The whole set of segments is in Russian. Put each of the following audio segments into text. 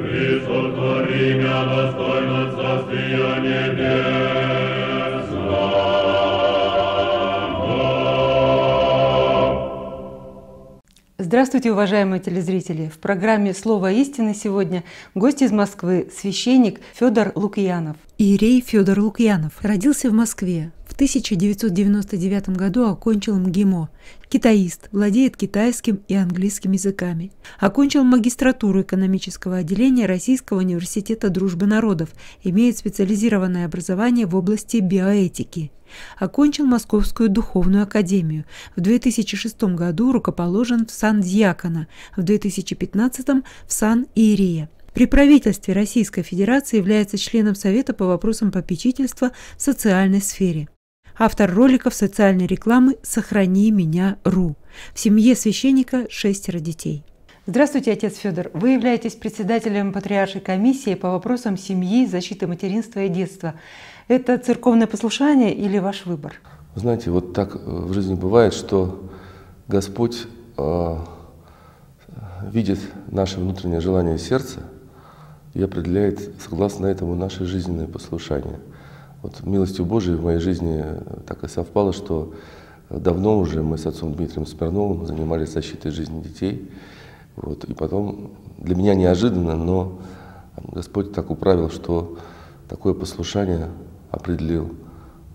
Присотвори меня достойно царствия Здравствуйте, уважаемые телезрители! В программе «Слово истины» сегодня гость из Москвы, священник Федор Лукьянов. Иерей Федор Лукьянов родился в Москве. В 1999 году окончил МГИМО. Китаист, владеет китайским и английским языками. Окончил магистратуру экономического отделения Российского университета дружбы народов, имеет специализированное образование в области биоэтики. Окончил Московскую духовную академию. В 2006 году рукоположен в сан дьякона, в 2015 в сан иерея. При правительстве Российской Федерации является членом Совета по вопросам попечительства в социальной сфере. Автор роликов социальной рекламы «Сохрани меня. Ру». В семье священника шестеро детей. Здравствуйте, отец Федор. Вы являетесь председателем Патриаршей комиссии по вопросам семьи, защиты материнства и детства. Это церковное послушание или ваш выбор? Знаете, вот так в жизни бывает, что Господь э, видит наше внутреннее желание сердца и определяет, согласно этому, наше жизненное послушание – вот милостью Божией в моей жизни так и совпало, что давно уже мы с отцом Дмитрием Смирновым занимались защитой жизни детей. Вот, и потом для меня неожиданно, но Господь так управил, что такое послушание определил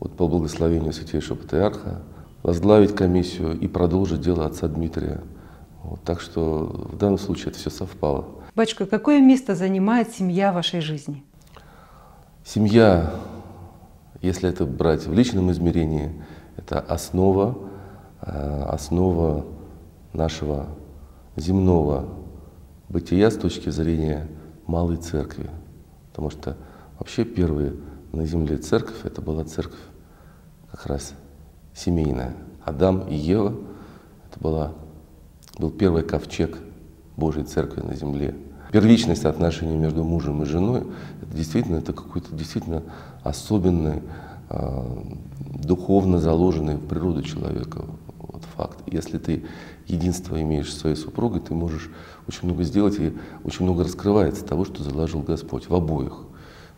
вот, по благословению Святейшего Патриарха возглавить комиссию и продолжить дело отца Дмитрия. Вот, так что в данном случае это все совпало. Батюшка, какое место занимает семья в вашей жизни? Семья если это брать в личном измерении, это основа, э, основа нашего земного бытия с точки зрения малой церкви. Потому что вообще первая на земле церковь, это была церковь как раз семейная. Адам и Ева, это была, был первый ковчег Божьей Церкви на земле. Первичность отношений между мужем и женой, это действительно, это какой-то действительно особенный, э, духовно заложенный в природу человека вот факт. Если ты единство имеешь с своей супругой, ты можешь очень много сделать, и очень много раскрывается того, что заложил Господь в обоих.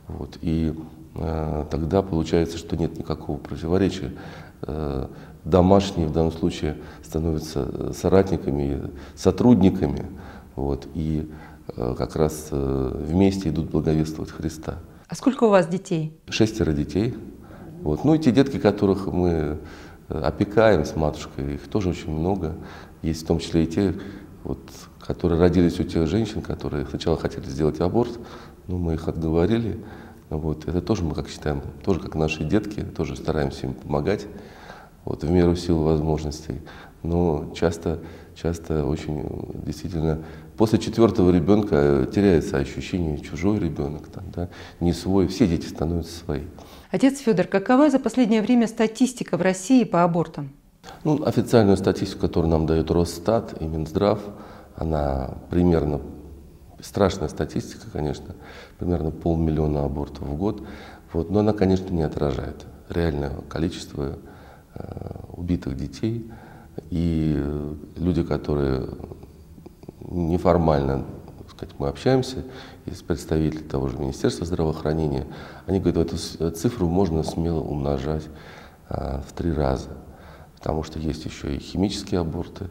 Вот. И тогда получается, что нет никакого противоречия. Э, домашние в данном случае становятся соратниками, сотрудниками. Вот. И э, как раз э, вместе идут благовествовать Христа. А сколько у вас детей? Шестеро детей. Вот. Ну и те детки, которых мы э, опекаем с матушкой, их тоже очень много. Есть в том числе и те, вот, которые родились у тех женщин, которые сначала хотели сделать аборт, но мы их отговорили. Вот. Это тоже мы, как считаем, тоже как наши детки, тоже стараемся им помогать вот, в меру сил возможностей. Но часто, часто очень действительно После четвертого ребенка э, теряется ощущение чужой ребенок, там, да, не свой. Все дети становятся свои. Отец Федор, какова за последнее время статистика в России по абортам? Ну, официальную статистику, которую нам дает Росстат и Минздрав, она примерно, страшная статистика, конечно, примерно полмиллиона абортов в год, вот, но она, конечно, не отражает реальное количество э, убитых детей. И люди, которые неформально сказать, мы общаемся, есть представители того же Министерства здравоохранения, они говорят, эту цифру можно смело умножать а, в три раза, потому что есть еще и химические аборты,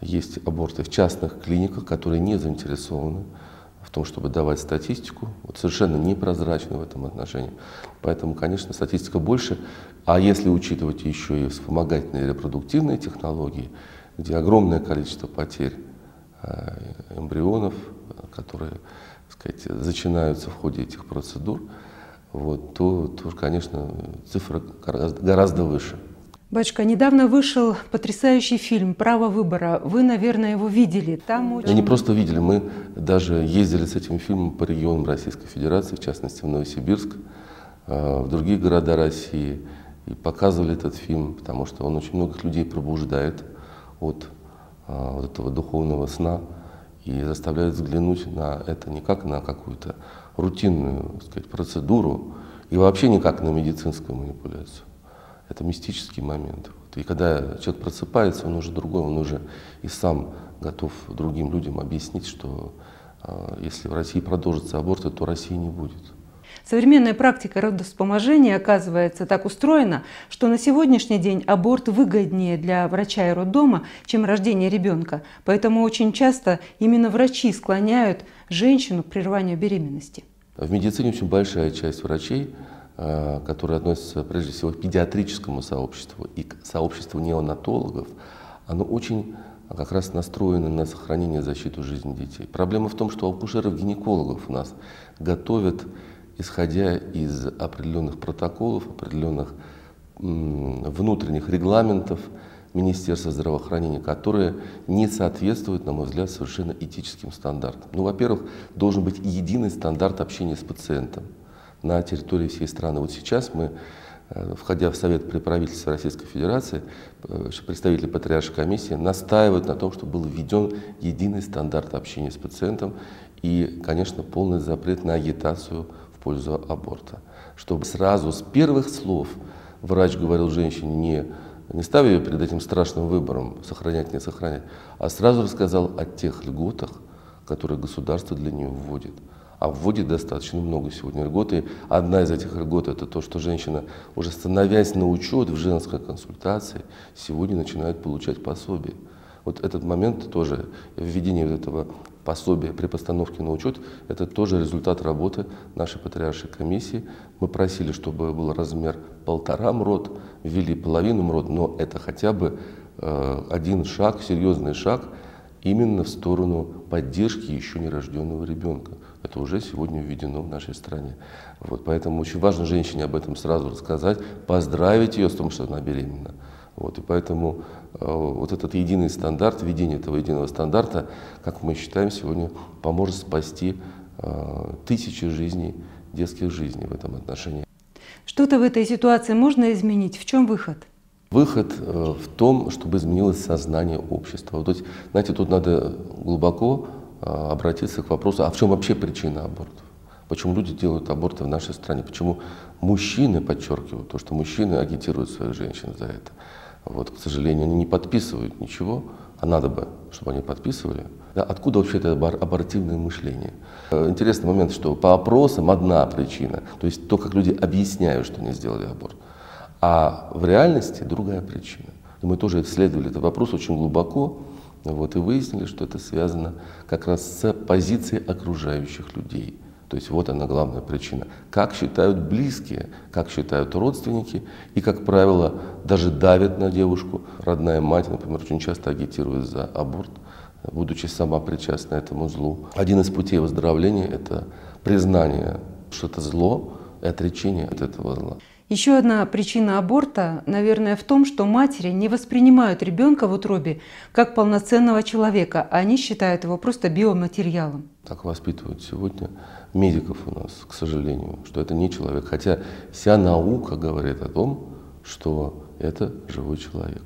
есть аборты в частных клиниках, которые не заинтересованы в том, чтобы давать статистику, вот совершенно непрозрачны в этом отношении. Поэтому, конечно, статистика больше, а если учитывать еще и вспомогательные репродуктивные технологии, где огромное количество потерь Э, эмбрионов, которые сказать, зачинаются в ходе этих процедур, вот, то, то, конечно, цифра гораздо, гораздо выше. Батюшка, недавно вышел потрясающий фильм «Право выбора». Вы, наверное, его видели. Там очень... Не просто видели, мы даже ездили с этим фильмом по регионам Российской Федерации, в частности в Новосибирск, э, в другие города России, и показывали этот фильм, потому что он очень многих людей пробуждает от а, вот этого духовного сна и заставляет взглянуть на это не как на какую-то рутинную так сказать, процедуру и вообще не как на медицинскую манипуляцию. Это мистический момент. И когда человек просыпается, он уже другой, он уже и сам готов другим людям объяснить, что а, если в России продолжатся аборты, то России не будет. Современная практика родовспоможения оказывается так устроена, что на сегодняшний день аборт выгоднее для врача и роддома, чем рождение ребенка. Поэтому очень часто именно врачи склоняют женщину к прерыванию беременности. В медицине очень большая часть врачей, э, которые относятся прежде всего к педиатрическому сообществу и к сообществу неонатологов, оно очень как раз настроено на сохранение и защиту жизни детей. Проблема в том, что акушеров-гинекологов у нас готовят, исходя из определенных протоколов, определенных внутренних регламентов Министерства здравоохранения, которые не соответствуют, на мой взгляд, совершенно этическим стандартам. Ну, во-первых, должен быть единый стандарт общения с пациентом на территории всей страны. Вот сейчас мы Э, входя в Совет при правительстве Российской Федерации, э, представители Патриаршей комиссии настаивают на том, чтобы был введен единый стандарт общения с пациентом и, конечно, полный запрет на агитацию в пользу аборта. Чтобы сразу с первых слов врач говорил женщине, не, не ставя ее перед этим страшным выбором, сохранять, не сохранять, а сразу рассказал о тех льготах, которые государство для нее вводит а вводит достаточно много сегодня льгот. Одна из этих льгот – это то, что женщина, уже становясь на учет в женской консультации, сегодня начинает получать пособие. Вот этот момент тоже, введение вот этого пособия при постановке на учет, это тоже результат работы нашей патриаршей комиссии. Мы просили, чтобы был размер полтора МРОД, ввели половину МРОД, но это хотя бы э, один шаг, серьезный шаг именно в сторону поддержки еще нерожденного ребенка. Это уже сегодня введено в нашей стране. Вот, поэтому очень важно женщине об этом сразу рассказать, поздравить ее с том, что она беременна. Вот, и поэтому э, вот этот единый стандарт, введение этого единого стандарта, как мы считаем, сегодня поможет спасти э, тысячи жизней, детских жизней в этом отношении. Что-то в этой ситуации можно изменить? В чем выход? Выход э, в том, чтобы изменилось сознание общества. Вот, знаете, тут надо глубоко обратиться к вопросу, а в чем вообще причина абортов? Почему люди делают аборты в нашей стране? Почему мужчины, подчеркиваю, то, что мужчины агитируют своих женщин за это? Вот, к сожалению, они не подписывают ничего, а надо бы, чтобы они подписывали. Да, откуда вообще это абортивное мышление? Э, интересный момент, что по опросам одна причина, то есть то, как люди объясняют, что они сделали аборт, а в реальности другая причина. И мы тоже исследовали этот вопрос очень глубоко, вот, и выяснили, что это связано как раз с позицией окружающих людей. То есть вот она главная причина. Как считают близкие, как считают родственники, и, как правило, даже давят на девушку. Родная мать, например, очень часто агитирует за аборт, будучи сама причастна этому злу. Один из путей выздоровления – это признание, что это зло, и отречение от этого зла. Еще одна причина аборта, наверное, в том, что матери не воспринимают ребенка в утробе как полноценного человека, а они считают его просто биоматериалом. Так воспитывают сегодня медиков у нас, к сожалению, что это не человек. Хотя вся наука говорит о том, что это живой человек.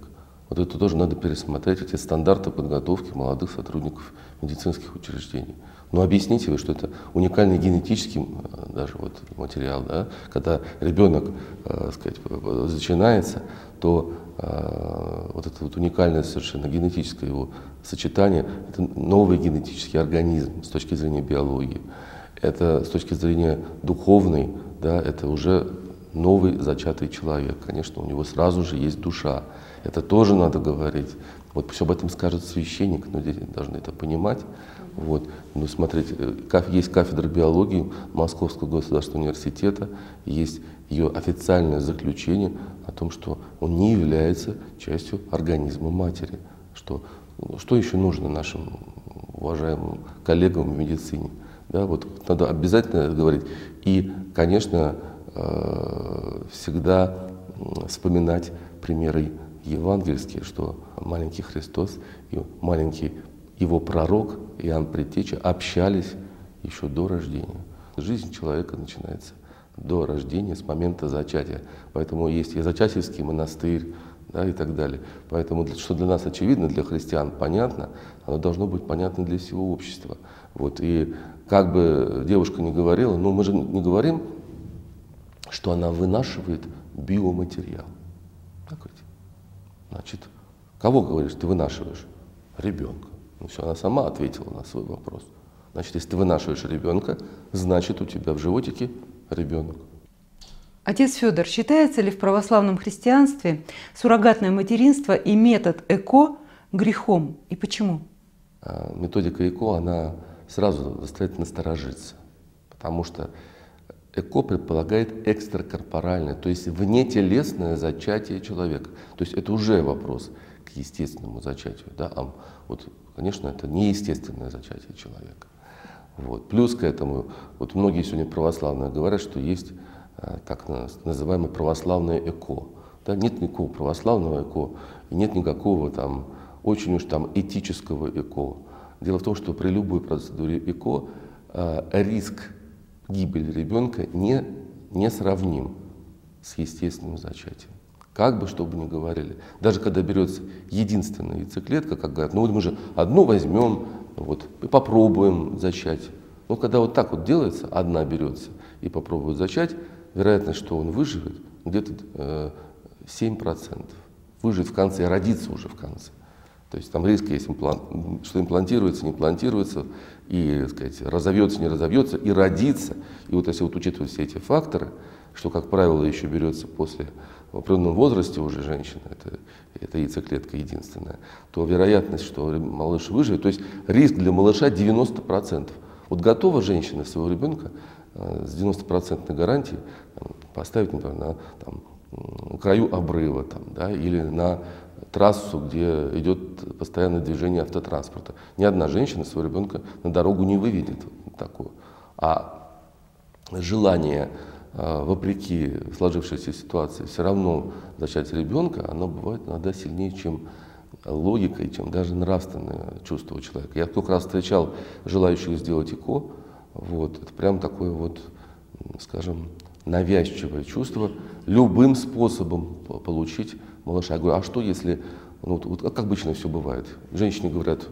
Вот это тоже надо пересмотреть, эти стандарты подготовки молодых сотрудников медицинских учреждений. Но объясните вы, что это уникальный генетический э, даже вот материал, да? когда ребенок, э, сказать, начинается, то э, вот это вот уникальное совершенно генетическое его сочетание, это новый генетический организм с точки зрения биологии. Это с точки зрения духовной, да, это уже новый зачатый человек. Конечно, у него сразу же есть душа. Это тоже надо говорить. Вот все об этом скажет священник, но дети должны это понимать. Вот. Ну, смотрите, э, есть кафедра биологии Московского государственного университета, есть ее официальное заключение о том, что он не является частью организма матери. Что, что еще нужно нашим уважаемым коллегам в медицине? Да, вот надо обязательно говорить. И, конечно, э, всегда вспоминать примеры евангельские, что маленький Христос и маленький его пророк Иоанн Предтеча общались еще до рождения. Жизнь человека начинается до рождения, с момента зачатия. Поэтому есть и зачатийский монастырь, да, и так далее. Поэтому, что для нас очевидно, для христиан понятно, оно должно быть понятно для всего общества. Вот. И как бы девушка не говорила, ну мы же не говорим, что она вынашивает биоматериал. Так ведь? Значит, кого говоришь, ты вынашиваешь? Ребенка. Ну все, она сама ответила на свой вопрос. Значит, если ты вынашиваешь ребенка, значит у тебя в животике ребенок. Отец Федор, считается ли в православном христианстве суррогатное материнство и метод ЭКО грехом? И почему? А, методика ЭКО, она сразу заставляет насторожиться, потому что ЭКО предполагает экстракорпоральное, то есть внетелесное зачатие человека. То есть это уже вопрос естественному зачатию. Да? А вот, конечно, это неестественное зачатие человека. Вот. Плюс к этому, вот многие сегодня православные говорят, что есть а, так называемое православное ЭКО. Да? Нет никакого православного ЭКО, и нет никакого там очень уж там этического ЭКО. Дело в том, что при любой процедуре ЭКО э, риск гибели ребенка не, не сравним с естественным зачатием. Как бы, что бы ни говорили. Даже когда берется единственная яйцеклетка, как говорят, ну вот мы же одну возьмем, вот, и попробуем зачать. Но когда вот так вот делается, одна берется и попробует зачать, вероятность, что он выживет, где-то э, 7%. Выживет в конце родится уже в конце. То есть там риск есть, имплант, что имплантируется, не имплантируется, и, сказать, разовьется, не разовьется, и родится. И вот если вот учитывать все эти факторы, что, как правило, еще берется после в определенном возрасте уже женщина, это, это яйцеклетка единственная, то вероятность, что малыш выживет, то есть риск для малыша 90%. Вот готова женщина своего ребенка э, с 90% гарантией поставить, например, на там, краю обрыва там, да, или на трассу, где идет постоянное движение автотранспорта. Ни одна женщина своего ребенка на дорогу не выведет такую. А желание, а, вопреки сложившейся ситуации, все равно зачать ребенка, оно бывает иногда сильнее, чем логика и чем даже нравственное чувство у человека. Я сколько раз встречал желающих сделать ИКО, вот, это прям такое вот, скажем, навязчивое чувство любым способом получить малыша. Я говорю, а что если, ну, вот, вот как обычно все бывает, женщине говорят,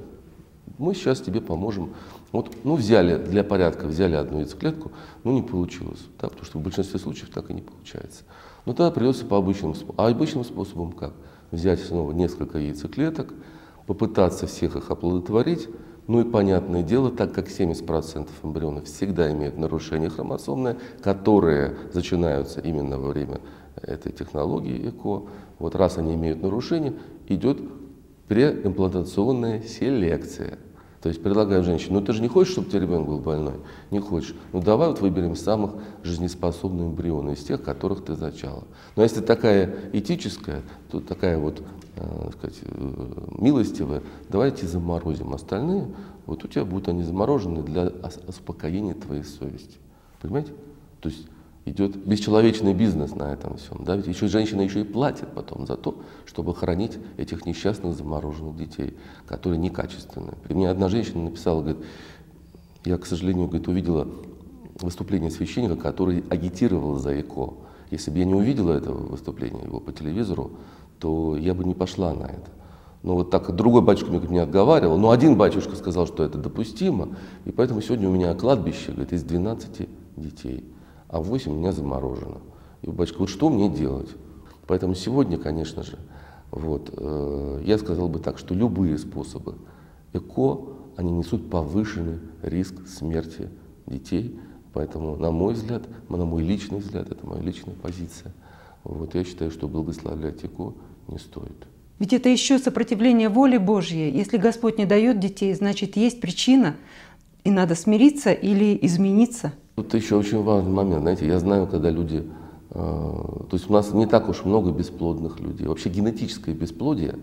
мы сейчас тебе поможем. Вот, ну, взяли для порядка, взяли одну яйцеклетку, но не получилось, да, потому что в большинстве случаев так и не получается. Но тогда придется по обычному способу. А обычным способом как? Взять снова несколько яйцеклеток, попытаться всех их оплодотворить, ну и понятное дело, так как 70% эмбрионов всегда имеют нарушение хромосомное, которые начинаются именно во время этой технологии ЭКО, вот раз они имеют нарушение, идет преимплантационная селекция. То есть предлагаю женщине, ну ты же не хочешь, чтобы тебя ребенок был больной? Не хочешь. Ну давай вот выберем самых жизнеспособных эмбрионов из тех, которых ты зачала. Но если такая этическая, то такая вот, э, сказать, э, милостивая, давайте заморозим остальные, вот у тебя будут они заморожены для успокоения твоей совести. Понимаете? То есть идет бесчеловечный бизнес на этом всем. Да? Ведь еще женщина еще и платит потом за то, чтобы хранить этих несчастных замороженных детей, которые некачественные. И мне одна женщина написала, говорит, я, к сожалению, говорит, увидела выступление священника, который агитировал за ЭКО. Если бы я не увидела этого выступления его по телевизору, то я бы не пошла на это. Но вот так другой батюшка меня отговаривал, но один батюшка сказал, что это допустимо, и поэтому сегодня у меня кладбище говорит, из 12 детей а 8 у меня заморожено. И батюшка, вот что мне делать? Поэтому сегодня, конечно же, вот, э, я сказал бы так, что любые способы ЭКО, они несут повышенный риск смерти детей. Поэтому, на мой взгляд, на мой личный взгляд, это моя личная позиция, вот, я считаю, что благословлять ЭКО не стоит. Ведь это еще сопротивление воле Божьей. Если Господь не дает детей, значит, есть причина, и надо смириться или измениться. Тут еще очень важный момент, знаете, я знаю, когда люди, э, то есть у нас не так уж много бесплодных людей. Вообще генетическое бесплодие,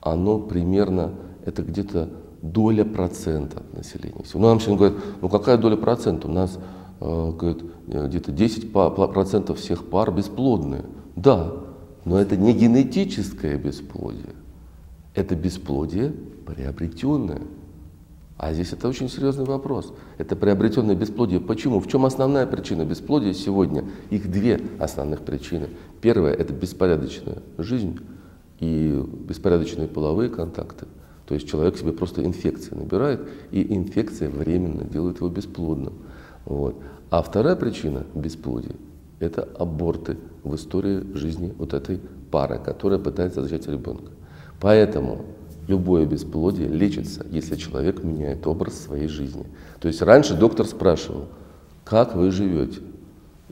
оно примерно, это где-то доля процента населения. Ну, нам сегодня говорят, ну какая доля процента? У нас э, говорят, где-то 10 процентов всех пар бесплодные. Да, но это не генетическое бесплодие, это бесплодие приобретенное. А здесь это очень серьезный вопрос. Это приобретенное бесплодие. Почему? В чем основная причина бесплодия сегодня? Их две основных причины. Первая – это беспорядочная жизнь и беспорядочные половые контакты. То есть человек себе просто инфекции набирает, и инфекция временно делает его бесплодным. Вот. А вторая причина бесплодия – это аборты в истории жизни вот этой пары, которая пытается зачать ребенка. Поэтому любое бесплодие лечится, если человек меняет образ своей жизни. То есть раньше доктор спрашивал, как вы живете?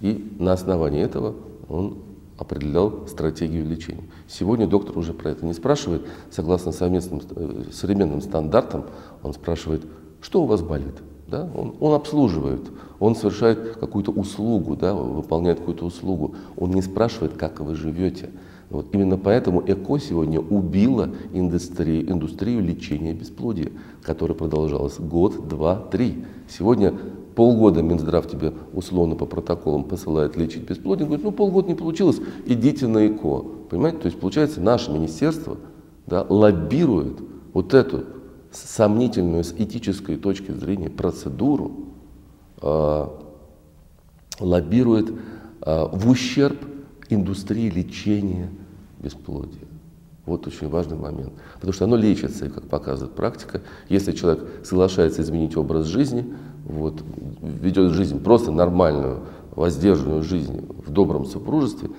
И на основании этого он определял стратегию лечения. Сегодня доктор уже про это не спрашивает. Согласно совместным э, современным стандартам, он спрашивает, что у вас болит? Да? Он, он обслуживает, он совершает какую-то услугу, да, выполняет какую-то услугу. Он не спрашивает, как вы живете. Вот именно поэтому ЭКО сегодня убило индустрию, индустрию лечения бесплодия, которая продолжалась год, два, три. Сегодня полгода Минздрав тебе условно по протоколам посылает лечить бесплодие, говорит, ну полгода не получилось, идите на ЭКО. Понимаете, то есть получается наше министерство да, лоббирует вот эту сомнительную с этической точки зрения процедуру, э, лоббирует э, в ущерб индустрии лечения бесплодия. Вот очень важный момент. Потому что оно лечится, как показывает практика, если человек соглашается изменить образ жизни, вот, ведет жизнь просто нормальную, воздержанную жизнь в добром супружестве,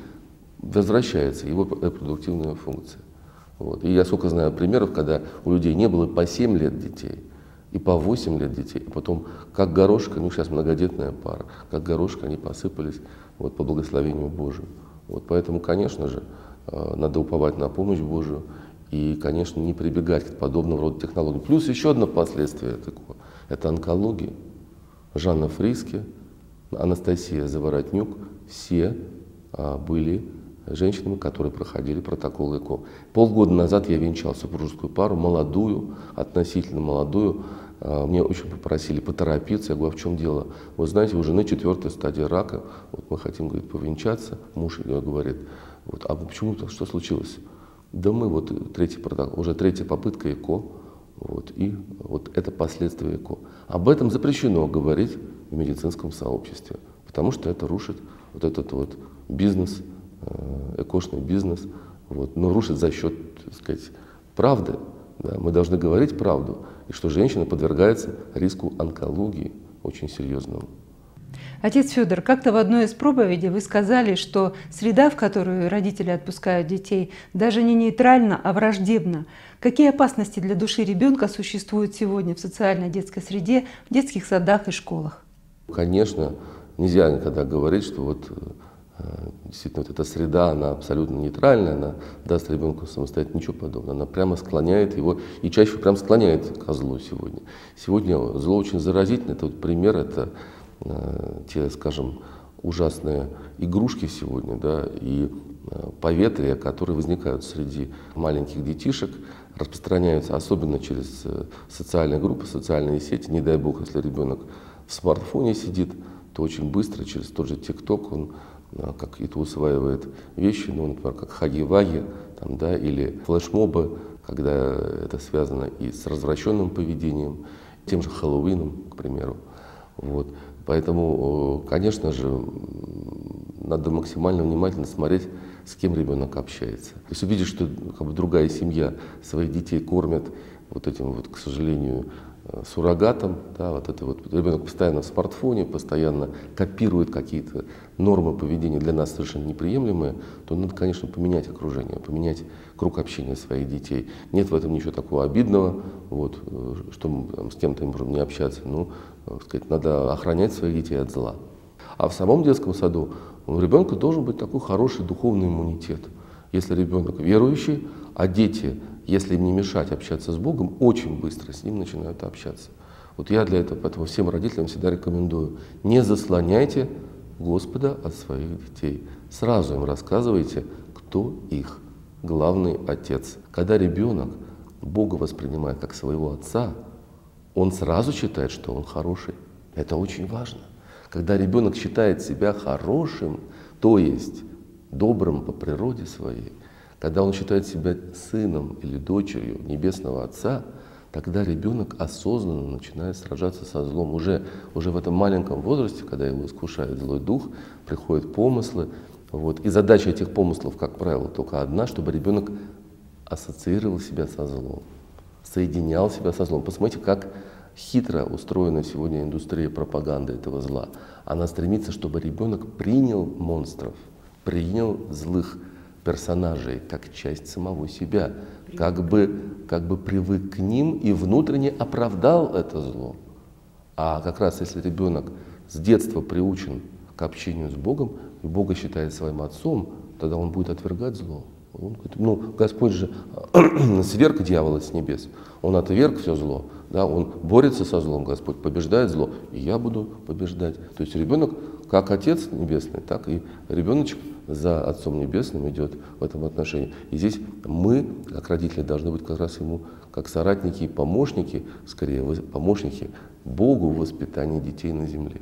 возвращается его репродуктивная функция. Вот. И я сколько знаю примеров, когда у людей не было по 7 лет детей, и по 8 лет детей, и потом как горошка, ну сейчас многодетная пара, как горошка они посыпались вот, по благословению Божию. Вот, поэтому, конечно же, надо уповать на помощь Божию и, конечно, не прибегать к подобного рода технологиям. Плюс еще одно последствие такое – это онкология. Жанна Фриски, Анастасия Заворотнюк – все а, были женщинами, которые проходили протокол ЭКО. Полгода назад я венчал супружескую пару, молодую, относительно молодую. А, мне очень попросили поторопиться. Я говорю, а в чем дело? Вы знаете, у жены четвертая стадия рака. Вот мы хотим, говорит, повенчаться. Муж говорит, вот, а почему то что случилось? Да мы вот третий протокол, уже третья попытка ЭКО. Вот, и вот это последствия ЭКО. Об этом запрещено говорить в медицинском сообществе, потому что это рушит вот этот вот бизнес, э, экошный бизнес, вот, но рушит за счет, так сказать, правды. Да. Мы должны говорить правду, и что женщина подвергается риску онкологии очень серьезному. Отец Федор, как-то в одной из проповедей вы сказали, что среда, в которую родители отпускают детей, даже не нейтральна, а враждебна. Какие опасности для души ребенка существуют сегодня в социальной детской среде, в детских садах и школах? Конечно, нельзя никогда говорить, что вот э, действительно вот эта среда, она абсолютно нейтральная, она даст ребенку самостоятельно ничего подобного. Она прямо склоняет его, и чаще прямо склоняет к злу сегодня. Сегодня зло очень заразительное. Это вот пример, это те, скажем, ужасные игрушки сегодня, да, и э, поветрия, которые возникают среди маленьких детишек, распространяются особенно через э, социальные группы, социальные сети. Не дай бог, если ребенок в смартфоне сидит, то очень быстро через тот же ТикТок он э, как это усваивает вещи, ну, например, как хаги-ваги, там, да, или флешмобы, когда это связано и с развращенным поведением, тем же Хэллоуином, к примеру. Вот. Поэтому, конечно же, надо максимально внимательно смотреть, с кем ребенок общается. Если увидишь, что как бы, другая семья своих детей кормят вот этим вот, к сожалению, э, суррогатом, да, вот это вот ребенок постоянно в смартфоне, постоянно копирует какие-то нормы поведения для нас совершенно неприемлемые, то надо, конечно, поменять окружение, поменять круг общения своих детей. Нет в этом ничего такого обидного, вот, э, что там, с кем-то можем не общаться, ну, сказать, надо охранять своих детей от зла. А в самом детском саду у ребенка должен быть такой хороший духовный иммунитет. Если ребенок верующий, а дети, если им не мешать общаться с Богом, очень быстро с ним начинают общаться. Вот я для этого, поэтому всем родителям всегда рекомендую, не заслоняйте Господа от своих детей. Сразу им рассказывайте, кто их главный отец. Когда ребенок Бога воспринимает как своего отца, он сразу считает, что он хороший. Это очень важно. Когда ребенок считает себя хорошим, то есть добрым по природе своей, когда он считает себя сыном или дочерью Небесного Отца, тогда ребенок осознанно начинает сражаться со злом. Уже, уже в этом маленьком возрасте, когда его искушает злой дух, приходят помыслы. Вот. И задача этих помыслов, как правило, только одна, чтобы ребенок ассоциировал себя со злом, соединял себя со злом. Посмотрите, как хитро устроена сегодня индустрия пропаганды этого зла. Она стремится, чтобы ребенок принял монстров, принял злых персонажей как часть самого себя. как бы, как бы привык к ним и внутренне оправдал это зло. А как раз если ребенок с детства приучен к общению с Богом, и Бога считает своим отцом, тогда он будет отвергать зло. Он, ну, Господь же сверг дьявола с небес. Он отверг все зло. Да, он борется со злом, Господь побеждает зло, и я буду побеждать. То есть ребенок, как Отец Небесный, так и ребеночек за Отцом Небесным идет в этом отношении. И здесь мы, как родители, должны быть как раз ему как соратники и помощники, скорее помощники Богу в воспитании детей на земле.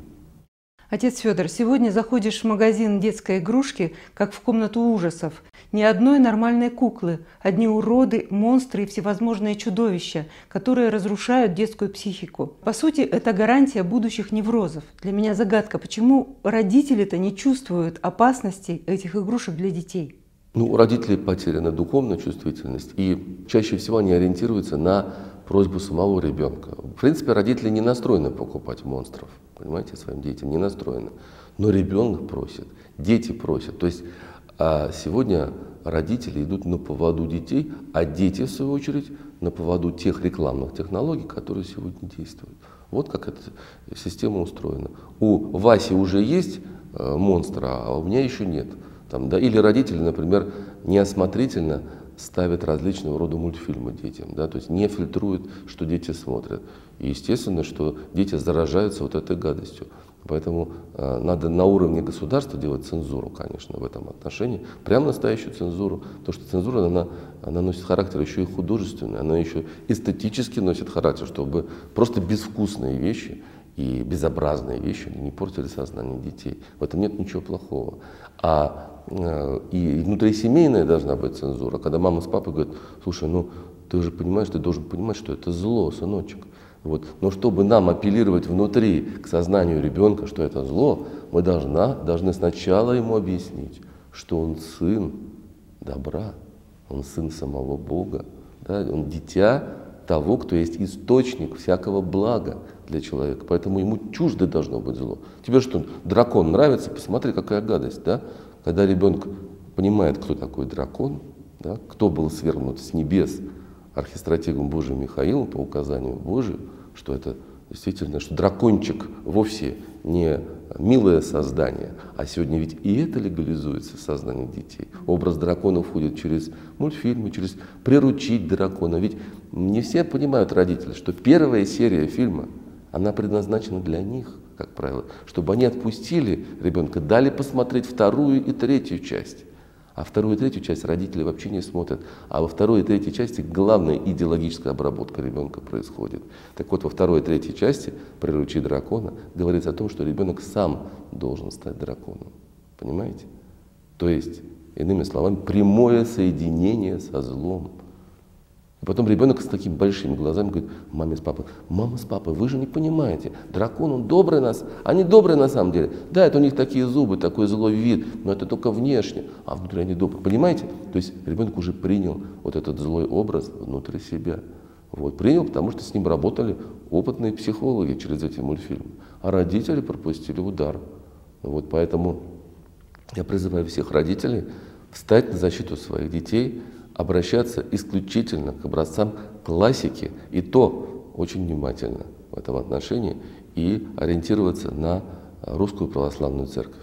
Отец Федор, сегодня заходишь в магазин детской игрушки, как в комнату ужасов. Ни одной нормальной куклы, одни уроды, монстры и всевозможные чудовища, которые разрушают детскую психику. По сути, это гарантия будущих неврозов. Для меня загадка, почему родители-то не чувствуют опасности этих игрушек для детей? Ну, у родителей потеряна духовная чувствительность, и чаще всего они ориентируются на просьбу самого ребенка. В принципе, родители не настроены покупать монстров понимаете, своим детям не настроено. Но ребенок просит, дети просят. То есть а сегодня родители идут на поводу детей, а дети, в свою очередь, на поводу тех рекламных технологий, которые сегодня действуют. Вот как эта система устроена. У Васи уже есть э, монстр, а у меня еще нет. Там, да, или родители, например, неосмотрительно ставят различного рода мультфильмы детям, да, то есть не фильтруют, что дети смотрят. И естественно, что дети заражаются вот этой гадостью. Поэтому э, надо на уровне государства делать цензуру, конечно, в этом отношении. Прям настоящую цензуру. То, что цензура, она, она носит характер еще и художественный, она еще эстетически носит характер, чтобы просто безвкусные вещи и безобразные вещи не портили сознание детей. В этом нет ничего плохого. А Э, и внутрисемейная должна быть цензура, когда мама с папой говорят, слушай, ну ты же понимаешь, ты должен понимать, что это зло, сыночек. Вот. Но чтобы нам апеллировать внутри к сознанию ребенка, что это зло, мы должна, должны сначала ему объяснить, что он сын добра, он сын самого Бога, да? он дитя того, кто есть источник всякого блага для человека. Поэтому ему чуждо должно быть зло. Тебе что, дракон нравится? Посмотри, какая гадость, да? Когда ребенок понимает, кто такой дракон, да, кто был свергнут с небес архистратегом Божиим Михаилом по указанию Божию, что это действительно, что дракончик вовсе не милое создание, а сегодня ведь и это легализуется в сознании детей. Образ дракона входит через мультфильмы, через приручить дракона. Ведь не все понимают родители, что первая серия фильма, она предназначена для них как правило, чтобы они отпустили ребенка, дали посмотреть вторую и третью часть. А вторую и третью часть родители вообще не смотрят. А во второй и третьей части главная идеологическая обработка ребенка происходит. Так вот, во второй и третьей части «Приручи дракона» говорится о том, что ребенок сам должен стать драконом. Понимаете? То есть, иными словами, прямое соединение со злом. И потом ребенок с такими большими глазами говорит маме с папой, мама с папой, вы же не понимаете, дракон, он добрый нас, они добрые на самом деле. Да, это у них такие зубы, такой злой вид, но это только внешне, а внутри они добрые. Понимаете? То есть ребенок уже принял вот этот злой образ внутри себя. Вот, принял, потому что с ним работали опытные психологи через эти мультфильмы. А родители пропустили удар. Вот, поэтому я призываю всех родителей встать на защиту своих детей, обращаться исключительно к образцам классики, и то очень внимательно в этом отношении, и ориентироваться на русскую православную церковь.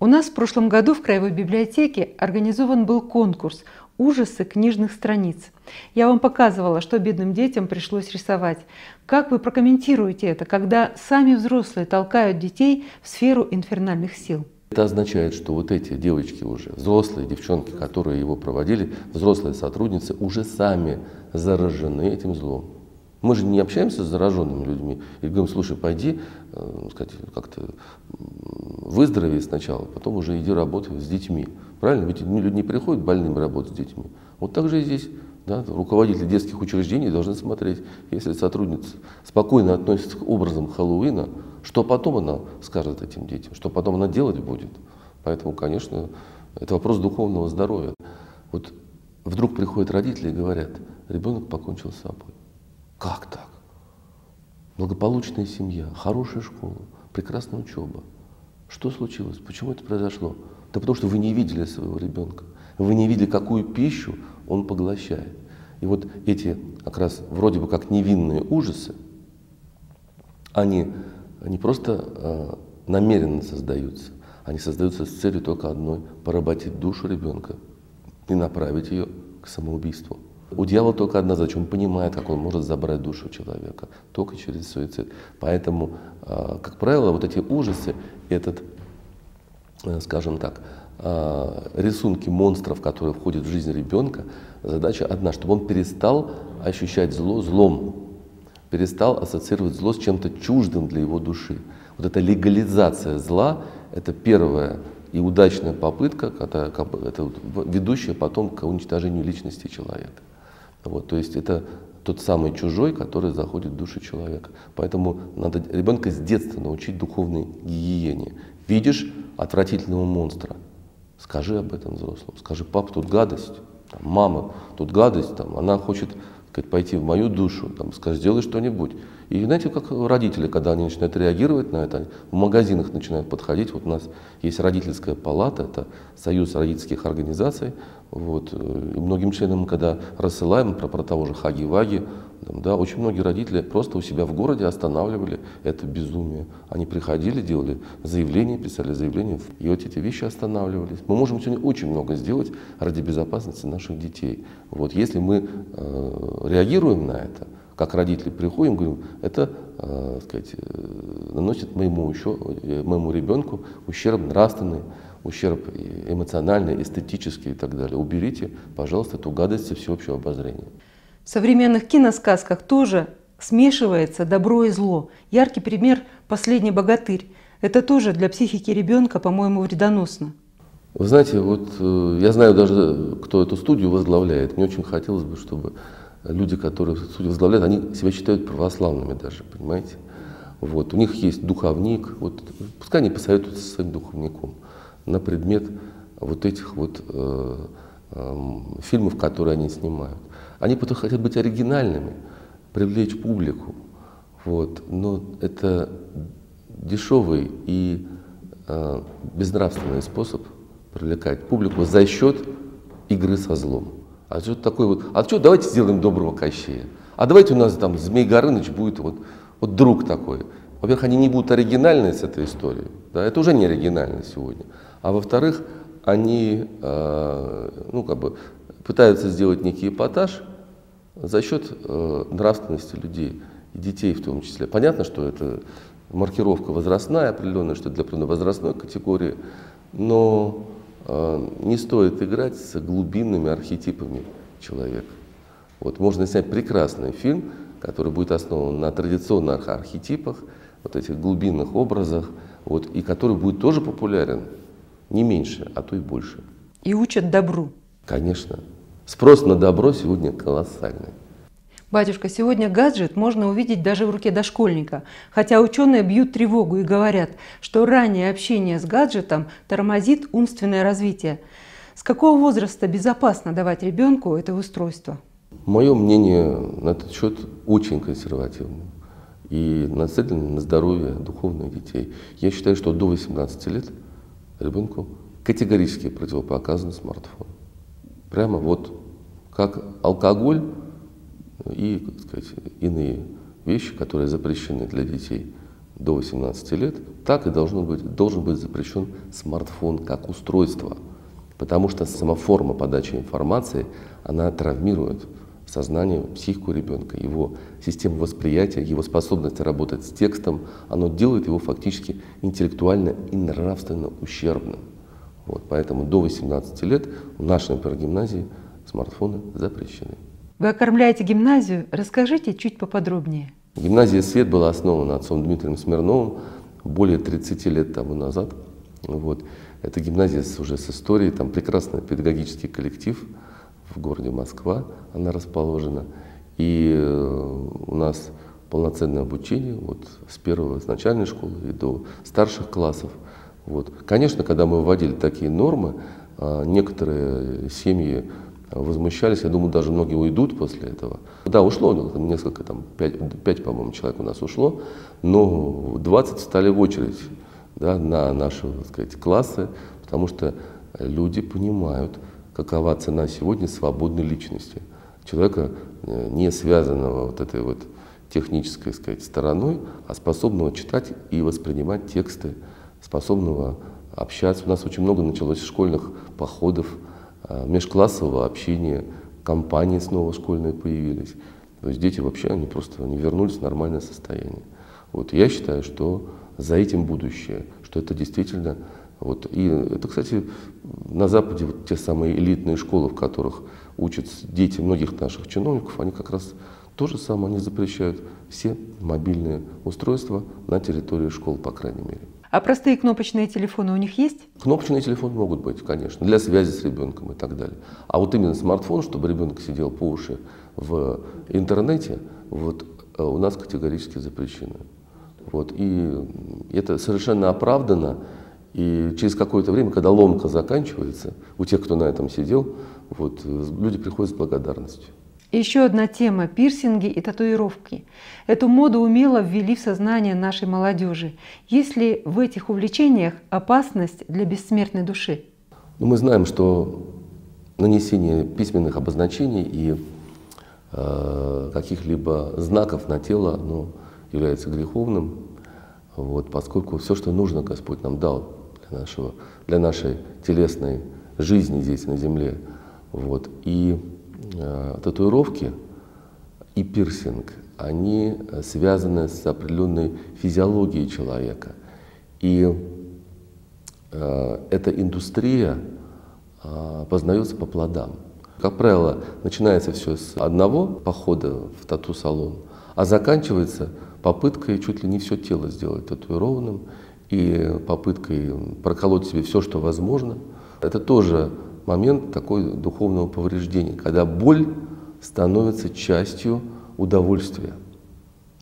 У нас в прошлом году в Краевой библиотеке организован был конкурс «Ужасы книжных страниц». Я вам показывала, что бедным детям пришлось рисовать. Как вы прокомментируете это, когда сами взрослые толкают детей в сферу инфернальных сил? Это означает, что вот эти девочки уже, взрослые девчонки, которые его проводили, взрослые сотрудницы, уже сами заражены этим злом. Мы же не общаемся с зараженными людьми и говорим, слушай, пойди, э, сказать, как-то выздорови сначала, потом уже иди работай с детьми. Правильно? Ведь люди не приходят больными работать с детьми. Вот так же и здесь. Да, руководители детских учреждений должны смотреть, если сотрудница спокойно относится к образам Хэллоуина, что потом она скажет этим детям, что потом она делать будет. Поэтому, конечно, это вопрос духовного здоровья. Вот вдруг приходят родители и говорят, ребенок покончил с собой. Как так? Благополучная семья, хорошая школа, прекрасная учеба. Что случилось? Почему это произошло? Да потому что вы не видели своего ребенка. Вы не видели, какую пищу он поглощает. И вот эти как раз вроде бы как невинные ужасы, они не просто э, намеренно создаются, они создаются с целью только одной – поработить душу ребенка и направить ее к самоубийству. У дьявола только одна задача, он понимает, как он может забрать душу человека, только через суицид. Поэтому, э, как правило, вот эти ужасы, этот, э, скажем так, рисунки монстров, которые входят в жизнь ребенка, задача одна, чтобы он перестал ощущать зло злом, перестал ассоциировать зло с чем-то чуждым для его души. Вот эта легализация зла – это первая и удачная попытка, это, это ведущая потом к уничтожению личности человека. Вот, то есть это тот самый чужой, который заходит в душу человека. Поэтому надо ребенка с детства научить духовной гигиене. Видишь отвратительного монстра, скажи об этом взрослому. Скажи, пап, тут гадость, мама, тут гадость, там, она хочет сказать, пойти в мою душу, там, сказать, сделай что-нибудь. И знаете, как родители, когда они начинают реагировать на это, в магазинах начинают подходить. Вот у нас есть родительская палата, это союз родительских организаций. Вот, э, и многим членам, когда рассылаем про, про того же Хаги-Ваги, да, очень многие родители просто у себя в городе останавливали это безумие. Они приходили, делали заявления, писали заявления, и вот эти вещи останавливались. Мы можем сегодня очень много сделать ради безопасности наших детей. Вот, если мы э, реагируем на это, как родители приходим, говорим, это э, сказать, э, наносит моему, еще, э, моему ребенку ущерб нравственный, ущерб эмоциональный, эстетический и так далее. Уберите, пожалуйста, эту гадость всеобщего обозрения. В современных киносказках тоже смешивается добро и зло. Яркий пример «Последний богатырь». Это тоже для психики ребенка, по-моему, вредоносно. Вы знаете, вот э, я знаю даже, кто эту студию возглавляет. Мне очень хотелось бы, чтобы люди, которые студию возглавляют, они себя считают православными даже, понимаете? Вот. У них есть духовник, вот, пускай они посоветуются со своим духовником на предмет вот этих вот э, э, фильмов, которые они снимают. Они потом хотят быть оригинальными, привлечь публику. Вот. Но это дешевый и э, безнравственный способ привлекать публику за счет игры со злом. А что такой вот, а что, давайте сделаем доброго Кощея. А давайте у нас там Змей Горыныч будет вот, вот друг такой. Во-первых, они не будут оригинальны с этой историей. Да, это уже не оригинально сегодня. А во-вторых, они э, ну, как бы пытаются сделать некий эпатаж – за счет э, нравственности людей и детей в том числе. Понятно, что это маркировка возрастная определенная, что для определенной возрастной категории, но э, не стоит играть с глубинными архетипами человека. Вот можно снять прекрасный фильм, который будет основан на традиционных архетипах, вот этих глубинных образах, вот, и который будет тоже популярен, не меньше, а то и больше. И учат добру. Конечно. Спрос на добро сегодня колоссальный. Батюшка, сегодня гаджет можно увидеть даже в руке дошкольника, хотя ученые бьют тревогу и говорят, что раннее общение с гаджетом тормозит умственное развитие. С какого возраста безопасно давать ребенку это устройство? Мое мнение на этот счет очень консервативное и нацелено на здоровье духовных детей. Я считаю, что до 18 лет ребенку категорически противопоказан смартфон. Прямо вот как алкоголь и так сказать, иные вещи, которые запрещены для детей до 18 лет, так и должно быть, должен быть запрещен смартфон как устройство. Потому что сама форма подачи информации, она травмирует сознание, психику ребенка, его систему восприятия, его способность работать с текстом, оно делает его фактически интеллектуально и нравственно ущербным. Вот, поэтому до 18 лет в нашей, например, гимназии смартфоны запрещены. Вы окормляете гимназию? Расскажите чуть поподробнее. Гимназия «Свет» была основана отцом Дмитрием Смирновым более 30 лет тому назад. Вот. Это гимназия уже с историей, там прекрасный педагогический коллектив в городе Москва, она расположена. И э, у нас полноценное обучение вот, с первого, с начальной школы и до старших классов – вот. Конечно, когда мы вводили такие нормы, а, некоторые семьи возмущались, я думаю, даже многие уйдут после этого. Да, ушло несколько, там, 5, 5 по-моему, человек у нас ушло, но 20 стали в очередь да, на наши так сказать, классы, потому что люди понимают, какова цена сегодня свободной личности. человека, э, не связанного вот этой вот технической сказать, стороной, а способного читать и воспринимать тексты, способного общаться. У нас очень много началось школьных походов, э, межклассового общения, компании снова школьные появились. То есть дети вообще, они просто они вернулись в нормальное состояние. Вот я считаю, что за этим будущее, что это действительно вот. И это, кстати, на Западе вот те самые элитные школы, в которых учатся дети многих наших чиновников, они как раз то же самое, они запрещают все мобильные устройства на территории школ, по крайней мере. А простые кнопочные телефоны у них есть? Кнопочные телефоны могут быть, конечно, для связи с ребенком и так далее. А вот именно смартфон, чтобы ребенок сидел по уши в интернете, вот э, у нас категорически запрещено. Вот, и это совершенно оправдано. И через какое-то время, когда ломка заканчивается, у тех, кто на этом сидел, вот, люди приходят с благодарностью. Еще одна тема – пирсинги и татуировки. Эту моду умело ввели в сознание нашей молодежи. Есть ли в этих увлечениях опасность для бессмертной души? Ну, мы знаем, что нанесение письменных обозначений и э, каких-либо знаков на тело ну, является греховным, вот, поскольку все, что нужно, Господь нам дал для, нашего, для нашей телесной жизни здесь на земле. Вот, и татуировки и пирсинг, они э, связаны с определенной физиологией человека. И э, эта индустрия э, познается по плодам. Как правило, начинается все с одного похода в тату-салон, а заканчивается попыткой чуть ли не все тело сделать татуированным и попыткой проколоть себе все, что возможно. Это тоже момент такой духовного повреждения, когда боль становится частью удовольствия.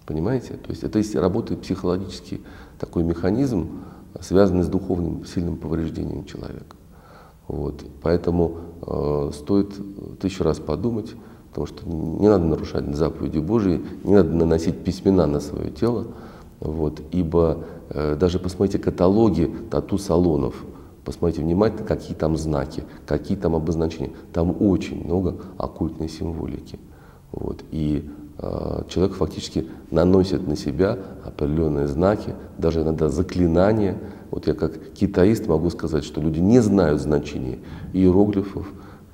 Понимаете? То есть это есть работает психологический такой механизм, связанный с духовным сильным повреждением человека. Вот. Поэтому э, стоит тысячу раз подумать, потому что не надо нарушать заповеди Божьи, не надо наносить письмена на свое тело, вот, ибо э, даже посмотрите каталоги тату-салонов, Посмотрите внимательно, какие там знаки, какие там обозначения. Там очень много оккультной символики. Вот. И э, человек фактически наносит на себя определенные знаки, даже иногда заклинания. Вот я как китаист могу сказать, что люди не знают значения иероглифов,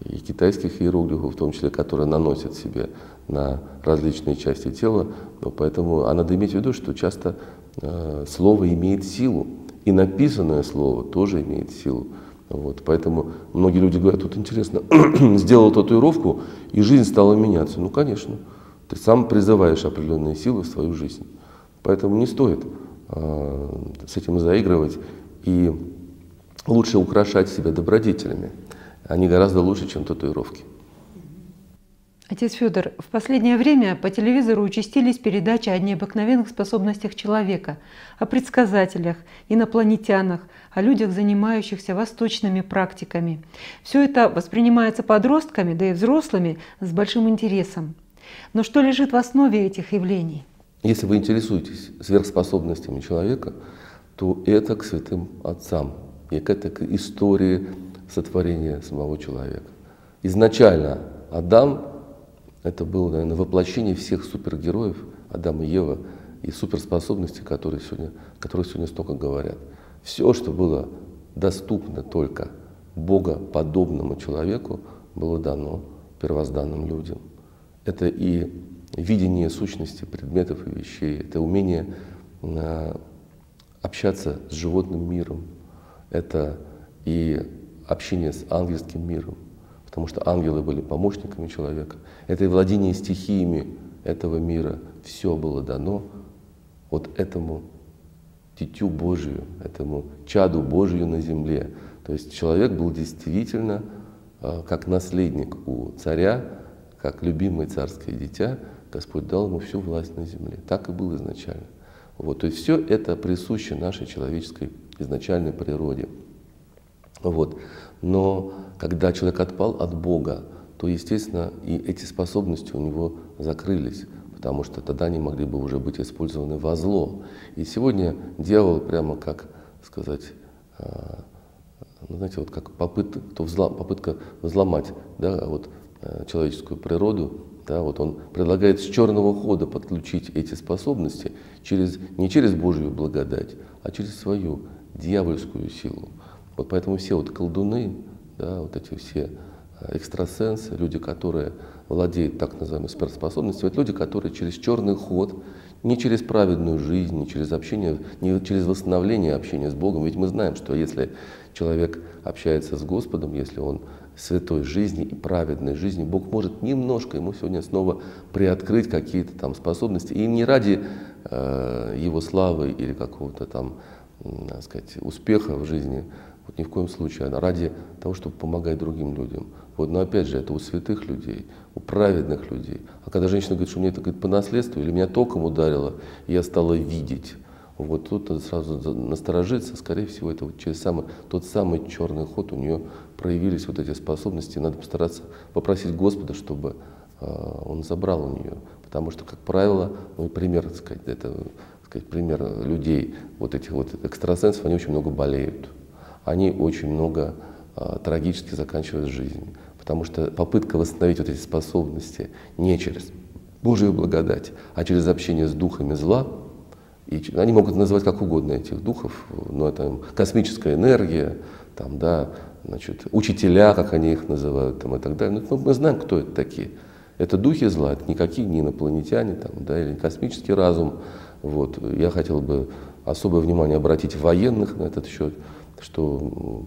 и китайских иероглифов, в том числе, которые наносят себе на различные части тела. Но поэтому а надо иметь в виду, что часто э, слово имеет силу. И написанное слово тоже имеет силу. Вот, поэтому многие люди говорят, тут интересно, сделал татуировку, и жизнь стала меняться. Ну, конечно, ты сам призываешь определенные силы в свою жизнь. Поэтому не стоит э, с этим заигрывать. И лучше украшать себя добродетелями. Они гораздо лучше, чем татуировки. Отец Федор, в последнее время по телевизору участились передачи о необыкновенных способностях человека, о предсказателях, инопланетянах, о людях, занимающихся восточными практиками. Все это воспринимается подростками, да и взрослыми с большим интересом. Но что лежит в основе этих явлений? Если вы интересуетесь сверхспособностями человека, то это к святым отцам и к этой истории сотворения самого человека. Изначально Адам это было, наверное, воплощение всех супергероев Адама и Ева и суперспособностей, которые сегодня, которые сегодня столько говорят. Все, что было доступно только богоподобному человеку, было дано первозданным людям. Это и видение сущности предметов и вещей, это умение а, общаться с животным миром, это и общение с ангельским миром, потому что ангелы были помощниками человека. Это и владение стихиями этого мира. Все было дано вот этому дитю Божию, этому чаду Божию на земле. То есть человек был действительно а, как наследник у царя, как любимое царское дитя, Господь дал ему всю власть на земле. Так и было изначально. Вот, то есть все это присуще нашей человеческой изначальной природе. Вот. Но когда человек отпал от Бога, то, естественно, и эти способности у него закрылись, потому что тогда они могли бы уже быть использованы во зло. И сегодня дьявол прямо как сказать, а, ну, знаете, вот как попытка, то взлом, попытка взломать, да, вот э, человеческую природу, да, вот он предлагает с черного хода подключить эти способности через, не через Божью благодать, а через свою дьявольскую силу. Вот поэтому все вот колдуны, да, вот эти все э, экстрасенсы, люди, которые владеют так называемой сверхспособностью, это люди, которые через черный ход, не через праведную жизнь, не через общение, не через восстановление общения с Богом. Ведь мы знаем, что если человек общается с Господом, если он святой жизни и праведной жизни, Бог может немножко ему сегодня снова приоткрыть какие-то там способности. И не ради э, его славы или какого-то там, так сказать, успеха в жизни, вот ни в коем случае, а ради того, чтобы помогать другим людям. Вот, но опять же, это у святых людей, у праведных людей. А когда женщина говорит, что мне это говорит, по наследству, или меня током ударило, и я стала видеть, вот тут надо сразу насторожиться, скорее всего, это вот через самый, тот самый черный ход у нее проявились вот эти способности, надо постараться попросить Господа, чтобы э, Он забрал у нее. Потому что, как правило, ну, пример, так сказать, это так сказать, пример людей, вот этих вот экстрасенсов, они очень много болеют. Они очень много э, трагически заканчивают жизнь. Потому что попытка восстановить вот эти способности не через Божию благодать, а через общение с духами зла, и они могут называть как угодно этих духов, но это космическая энергия, там, да, значит, учителя, как они их называют, там, и так далее. Но ну, мы знаем, кто это такие. Это духи зла, это никакие не инопланетяне там, да, или космический разум. Вот. Я хотел бы особое внимание обратить военных на этот счет, что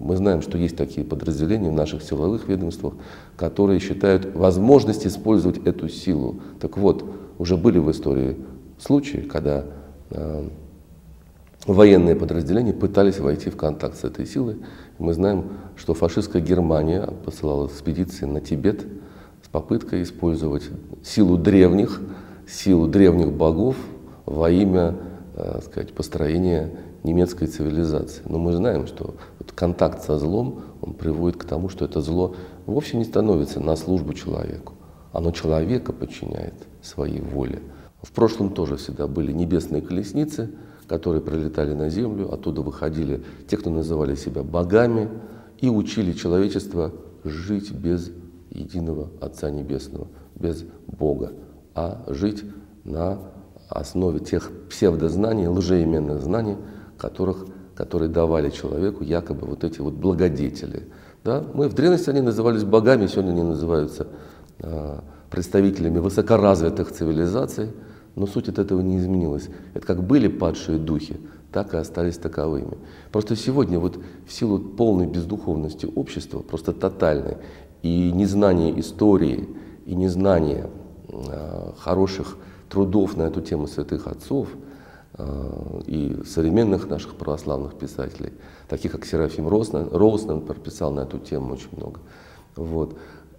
мы знаем, что есть такие подразделения в наших силовых ведомствах, которые считают возможность использовать эту силу. Так вот, уже были в истории случаи, когда э, военные подразделения пытались войти в контакт с этой силой. Мы знаем, что фашистская Германия посылала экспедиции на Тибет с попыткой использовать силу древних, силу древних богов во имя э, сказать, построения немецкой цивилизации. Но мы знаем, что вот контакт со злом, он приводит к тому, что это зло вовсе не становится на службу человеку. Оно человека подчиняет своей воле. В прошлом тоже всегда были небесные колесницы, которые прилетали на землю, оттуда выходили те, кто называли себя богами, и учили человечество жить без единого Отца Небесного, без Бога, а жить на основе тех псевдознаний, лжеименных знаний, которых, которые давали человеку якобы вот эти вот благодетели. Да? Мы в древности они назывались богами, сегодня они называются э, представителями высокоразвитых цивилизаций, но суть от этого не изменилась. Это как были падшие духи, так и остались таковыми. Просто сегодня вот в силу полной бездуховности общества, просто тотальной, и незнания истории, и незнания э, хороших трудов на эту тему святых отцов и современных наших православных писателей, таких как Серафим Роснан, Роснан писал на эту тему очень много. Вот.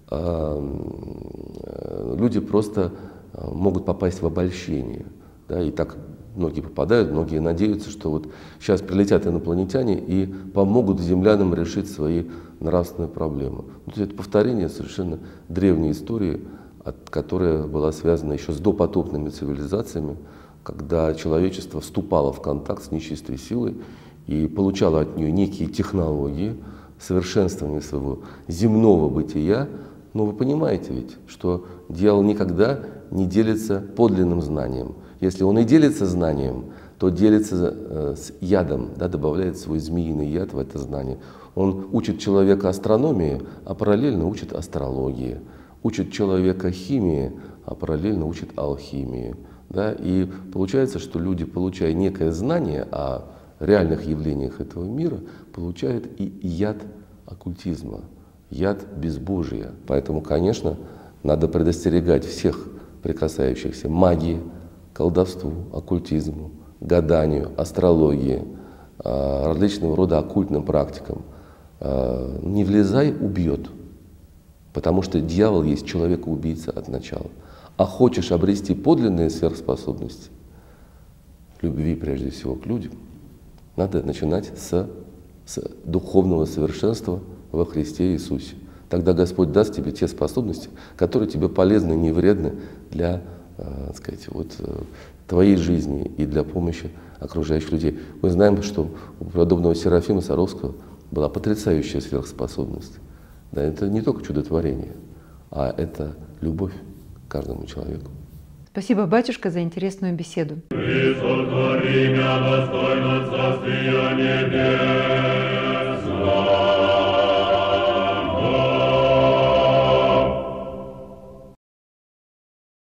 Э, люди просто Э, могут попасть в обольщение. Да, и так многие попадают, многие надеются, что вот сейчас прилетят инопланетяне и помогут землянам решить свои нравственные проблемы. Ну, то есть это повторение совершенно древней истории, от, которая была связана еще с допотопными цивилизациями, когда человечество вступало в контакт с нечистой силой и получало от нее некие технологии, совершенствования своего земного бытия. Но вы понимаете ведь, что дьявол никогда не делится подлинным знанием. Если он и делится знанием, то делится э, с ядом, да, добавляет свой змеиный яд в это знание. Он учит человека астрономии, а параллельно учит астрологии. Учит человека химии, а параллельно учит алхимии. Да? И получается, что люди, получая некое знание о реальных явлениях этого мира, получают и яд оккультизма, яд безбожия. Поэтому, конечно, надо предостерегать всех прикасающихся магии, колдовству, оккультизму, гаданию, астрологии, а, различного рода оккультным практикам. А, не влезай, убьет. Потому что дьявол есть человека-убийца от начала. А хочешь обрести подлинные сверхспособности, любви прежде всего к людям, надо начинать с, с духовного совершенства во Христе Иисусе. Тогда Господь даст тебе те способности, которые тебе полезны не вредны для э, сказать, вот, э, твоей жизни и для помощи окружающих людей. Мы знаем, что у подобного Серафима Саровского была потрясающая сверхспособность. Да, это не только чудотворение. а это любовь каждому человеку. Спасибо, батюшка, за интересную беседу. И сотвори меня достойно Царствия Небес.